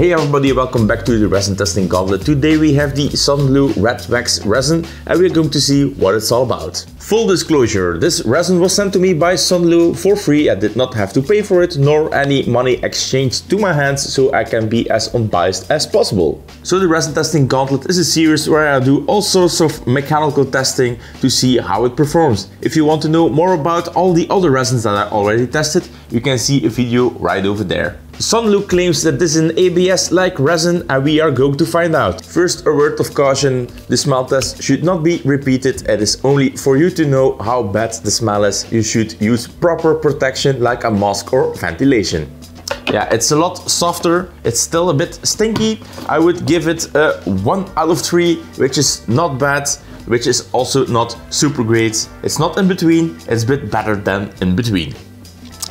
Hey everybody, welcome back to the resin testing gauntlet. Today we have the Sunlu Red Wax resin and we're going to see what it's all about. Full disclosure, this resin was sent to me by Sunlu for free. I did not have to pay for it nor any money exchanged to my hands so I can be as unbiased as possible. So the resin testing gauntlet is a series where I do all sorts of mechanical testing to see how it performs. If you want to know more about all the other resins that I already tested, you can see a video right over there. Sunlu claims that this is an ABS-like resin and we are going to find out. First a word of caution, the smell test should not be repeated, it is only for you to know how bad the smell is. You should use proper protection like a mask or ventilation. Yeah, it's a lot softer, it's still a bit stinky. I would give it a 1 out of 3, which is not bad, which is also not super great. It's not in between, it's a bit better than in between.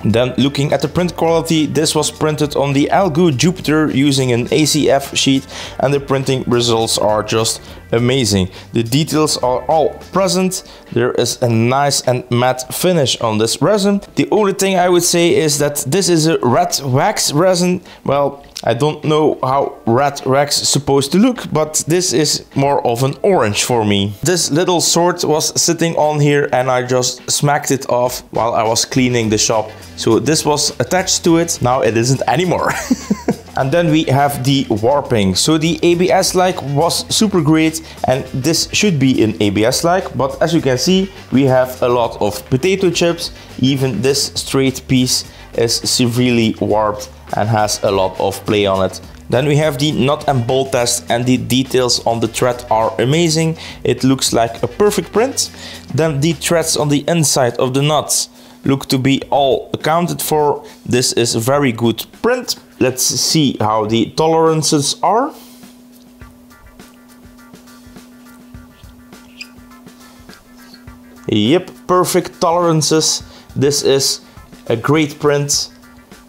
Then looking at the print quality, this was printed on the Elegoo Jupiter using an ACF sheet and the printing results are just amazing. The details are all present, there is a nice and matte finish on this resin. The only thing I would say is that this is a red wax resin. Well, I don't know how wax is supposed to look, but this is more of an orange for me. This little sword was sitting on here and I just smacked it off while I was cleaning the shop. So this was attached to it, now it isn't anymore. and then we have the warping. So the ABS-like was super great and this should be an ABS-like, but as you can see, we have a lot of potato chips. Even this straight piece is severely warped and has a lot of play on it. Then we have the nut and bolt test and the details on the thread are amazing. It looks like a perfect print. Then the threads on the inside of the nuts look to be all accounted for. This is a very good print. Let's see how the tolerances are. Yep, perfect tolerances. This is a great print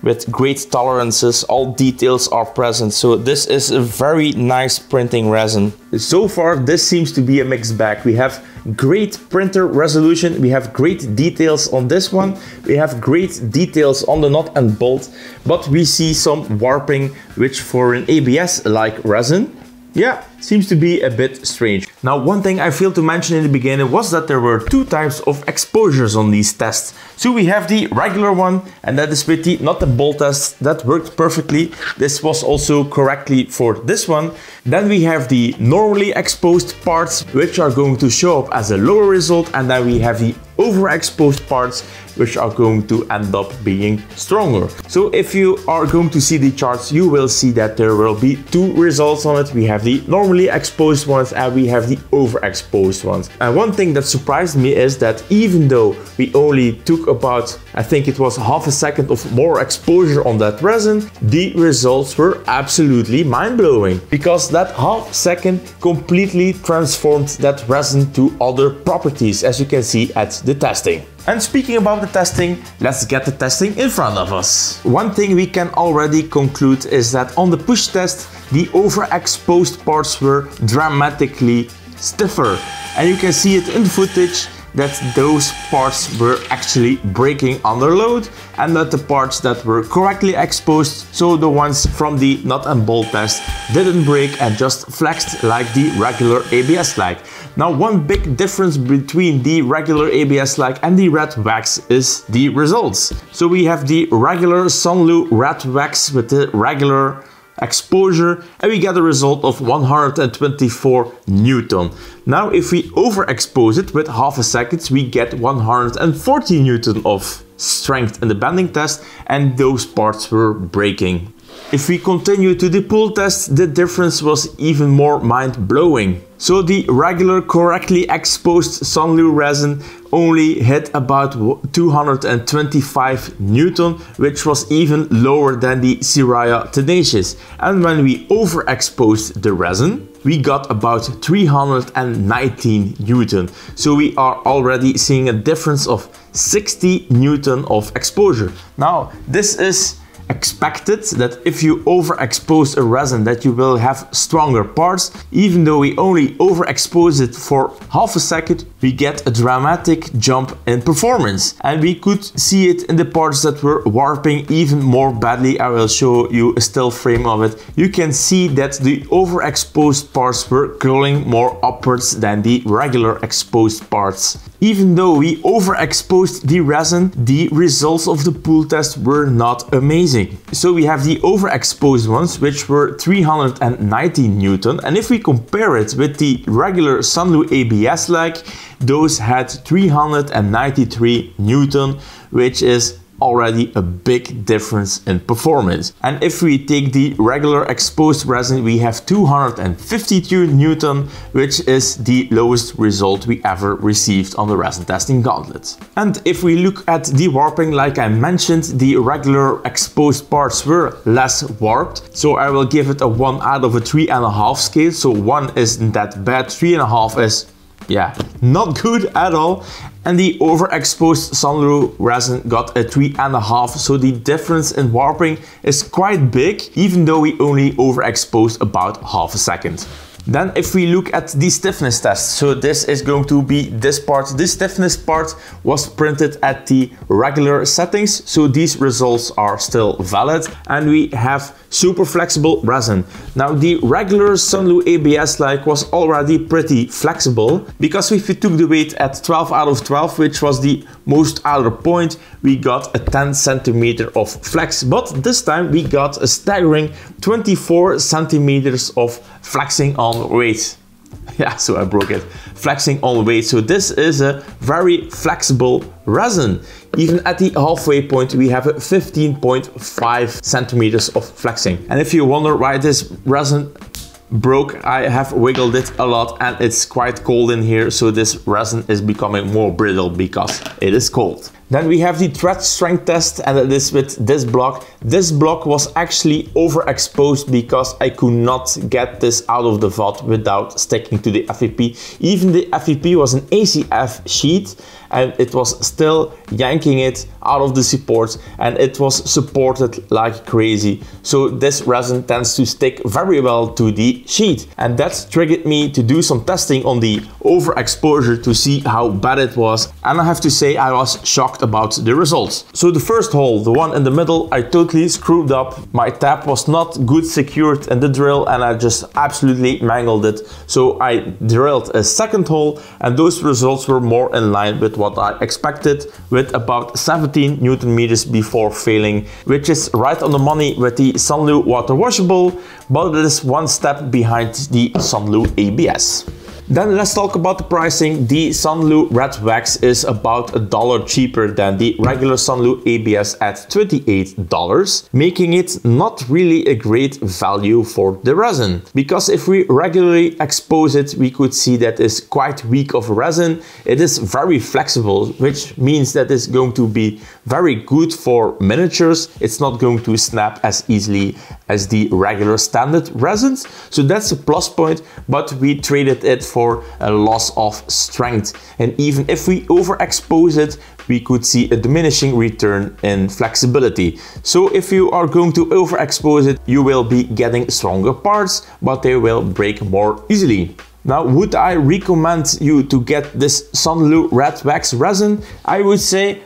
with great tolerances, all details are present. So this is a very nice printing resin. So far, this seems to be a mixed bag. We have great printer resolution, we have great details on this one, we have great details on the nut and bolt, but we see some warping, which for an ABS-like resin, yeah, seems to be a bit strange. Now one thing I failed to mention in the beginning was that there were two types of exposures on these tests. So we have the regular one and that is with the not the bolt test that worked perfectly. This was also correctly for this one. Then we have the normally exposed parts which are going to show up as a lower result and then we have the overexposed parts which are going to end up being stronger. So if you are going to see the charts, you will see that there will be two results on it. We have the normally exposed ones and we have the overexposed ones. And one thing that surprised me is that even though we only took about, I think it was half a second of more exposure on that resin, the results were absolutely mind-blowing because that half second completely transformed that resin to other properties as you can see at the testing. And speaking about the testing, let's get the testing in front of us. One thing we can already conclude is that on the push test, the overexposed parts were dramatically stiffer. And you can see it in the footage that those parts were actually breaking under load and that the parts that were correctly exposed, so the ones from the nut and bolt test, didn't break and just flexed like the regular ABS-like. Now one big difference between the regular ABS-like and the red wax is the results. So we have the regular Sunlu red wax with the regular exposure and we get a result of 124 Newton. Now if we overexpose it with half a second we get 140 Newton of strength in the bending test and those parts were breaking. If we continue to the pull test, the difference was even more mind-blowing. So the regular correctly exposed Sunlu resin only hit about 225 Newton, which was even lower than the Siraya Tenacious. And when we overexposed the resin, we got about 319 Newton. So we are already seeing a difference of 60 Newton of exposure. Now, this is expected that if you overexpose a resin that you will have stronger parts. Even though we only overexpose it for half a second, we get a dramatic jump in performance. And we could see it in the parts that were warping even more badly. I will show you a still frame of it. You can see that the overexposed parts were curling more upwards than the regular exposed parts. Even though we overexposed the resin, the results of the pull test were not amazing. So we have the overexposed ones, which were 390 Newton. And if we compare it with the regular Sunlu ABS like, those had 393 Newton, which is already a big difference in performance. And if we take the regular exposed resin, we have 252 Newton, which is the lowest result we ever received on the resin testing gauntlet. And if we look at the warping, like I mentioned, the regular exposed parts were less warped. So I will give it a one out of a three and a half scale. So one isn't that bad, three and a half is yeah, not good at all. And the overexposed Sunlu resin got a three and a half, so the difference in warping is quite big, even though we only overexposed about half a second. Then if we look at the stiffness test, so this is going to be this part. This stiffness part was printed at the regular settings, so these results are still valid. And we have super flexible resin. Now the regular Sunlu ABS like was already pretty flexible because if we took the weight at 12 out of 12, which was the most outer point, we got a 10 centimeter of flex. But this time we got a staggering 24 centimeters of flexing on weight. Yeah, so I broke it. Flexing on weight. So this is a very flexible resin. Even at the halfway point, we have 15.5 centimeters of flexing. And if you wonder why this resin broke, I have wiggled it a lot and it's quite cold in here. So this resin is becoming more brittle because it is cold. Then we have the thread strength test and it is with this block. This block was actually overexposed because I could not get this out of the vat without sticking to the FEP. Even the FEP was an ACF sheet and it was still yanking it out of the supports and it was supported like crazy. So this resin tends to stick very well to the sheet and that triggered me to do some testing on the overexposure to see how bad it was and I have to say I was shocked about the results. So the first hole, the one in the middle, I totally screwed up. My tap was not good secured in the drill and I just absolutely mangled it. So I drilled a second hole and those results were more in line with what I expected with about 17 Newton meters before failing, which is right on the money with the Sunlu water washable, but it is one step behind the Sunlu ABS. Then let's talk about the pricing. The Sunlu Red Wax is about a dollar cheaper than the regular Sunlu ABS at $28, making it not really a great value for the resin. Because if we regularly expose it, we could see that it's quite weak of resin. It is very flexible, which means that it's going to be very good for miniatures. It's not going to snap as easily as the regular standard resins. So that's a plus point, but we traded it for a loss of strength. And even if we overexpose it, we could see a diminishing return in flexibility. So if you are going to overexpose it, you will be getting stronger parts, but they will break more easily. Now, would I recommend you to get this Sunlu Red Wax resin? I would say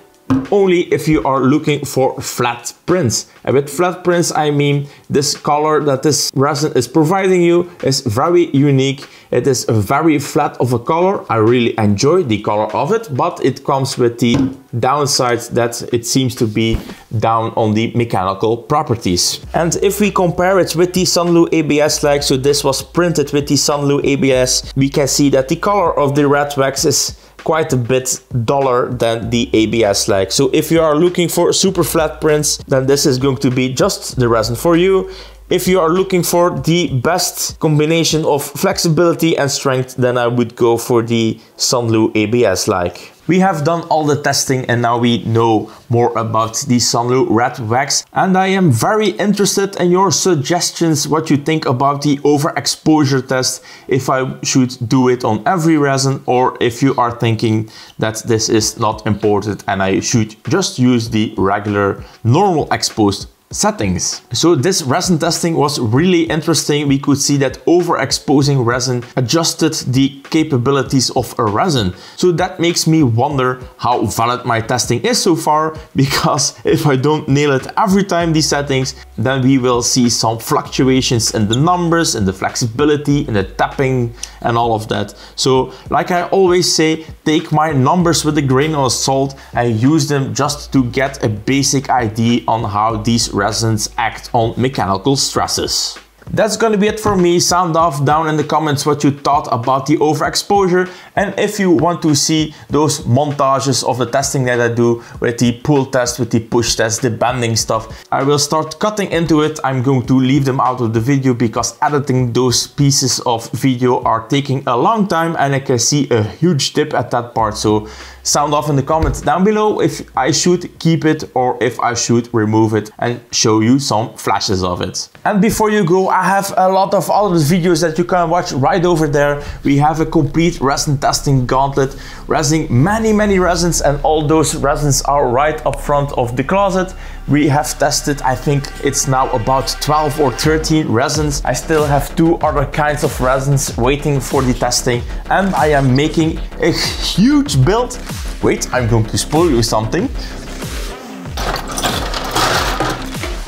only if you are looking for flat prints. And with flat prints, I mean this color that this resin is providing you is very unique. It is a very flat of a color. I really enjoy the color of it, but it comes with the downside that it seems to be down on the mechanical properties. And if we compare it with the Sunlu ABS like, so this was printed with the Sunlu ABS, we can see that the color of the red wax is quite a bit duller than the ABS like. So if you are looking for super flat prints, then this is going to be just the resin for you. If you are looking for the best combination of flexibility and strength, then I would go for the Sunlu ABS like. We have done all the testing and now we know more about the Sunlu Red Wax. And I am very interested in your suggestions what you think about the overexposure test if I should do it on every resin or if you are thinking that this is not important and I should just use the regular normal exposed settings. So this resin testing was really interesting. We could see that overexposing resin adjusted the capabilities of a resin. So that makes me wonder how valid my testing is so far, because if I don't nail it every time these settings, then we will see some fluctuations in the numbers, in the flexibility, in the tapping and all of that. So like I always say, take my numbers with a grain of salt and use them just to get a basic idea on how these resins act on mechanical stresses. That's gonna be it for me. Sound off down in the comments what you thought about the overexposure and if you want to see those montages of the testing that I do with the pull test, with the push test, the bending stuff, I will start cutting into it. I'm going to leave them out of the video because editing those pieces of video are taking a long time and I can see a huge dip at that part. So sound off in the comments down below if I should keep it or if I should remove it and show you some flashes of it. And before you go, I have a lot of other videos that you can watch right over there. We have a complete resin testing gauntlet, resin many, many resins and all those resins are right up front of the closet. We have tested, I think it's now about 12 or 13 resins. I still have two other kinds of resins waiting for the testing and I am making a huge build. Wait, I'm going to spoil you something.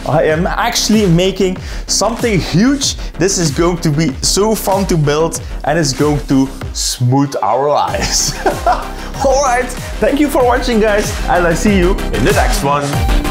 I am actually making something huge. This is going to be so fun to build and it's going to smooth our lives. Alright, thank you for watching guys and I see you in the next one.